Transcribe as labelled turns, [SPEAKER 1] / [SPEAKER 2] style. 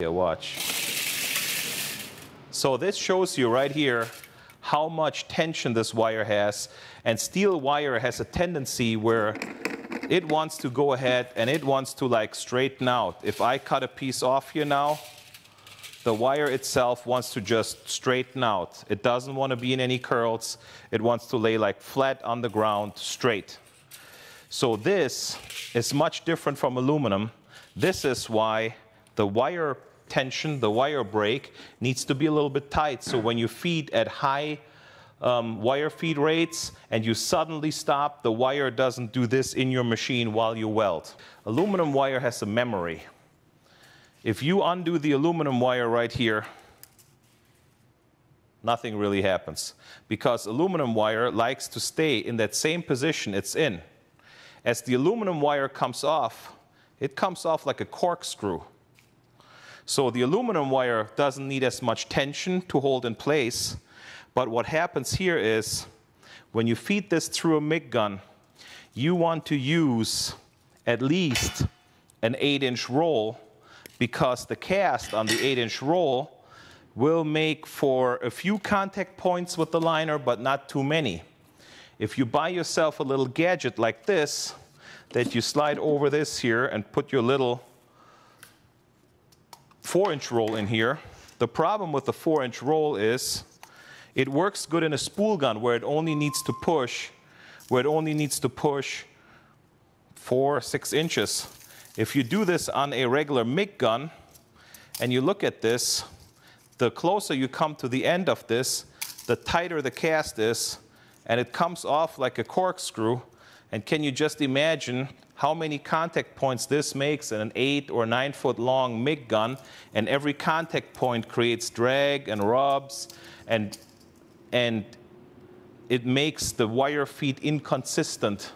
[SPEAKER 1] Yeah, watch. So this shows you right here how much tension this wire has. And steel wire has a tendency where it wants to go ahead and it wants to like straighten out. If I cut a piece off here now, the wire itself wants to just straighten out. It doesn't want to be in any curls. It wants to lay like flat on the ground, straight. So this is much different from aluminum. This is why the wire tension, the wire brake, needs to be a little bit tight. So when you feed at high um, wire feed rates and you suddenly stop, the wire doesn't do this in your machine while you weld. Aluminum wire has a memory. If you undo the aluminum wire right here, nothing really happens because aluminum wire likes to stay in that same position it's in. As the aluminum wire comes off, it comes off like a corkscrew. So the aluminum wire doesn't need as much tension to hold in place. But what happens here is when you feed this through a MIG gun, you want to use at least an 8 inch roll because the cast on the 8 inch roll will make for a few contact points with the liner, but not too many. If you buy yourself a little gadget like this, that you slide over this here and put your little four inch roll in here. The problem with the four inch roll is it works good in a spool gun where it only needs to push, where it only needs to push four, six inches. If you do this on a regular MIG gun and you look at this, the closer you come to the end of this, the tighter the cast is, and it comes off like a corkscrew. And can you just imagine how many contact points this makes in an eight or nine foot long MIG gun, and every contact point creates drag and rubs, and, and it makes the wire feed inconsistent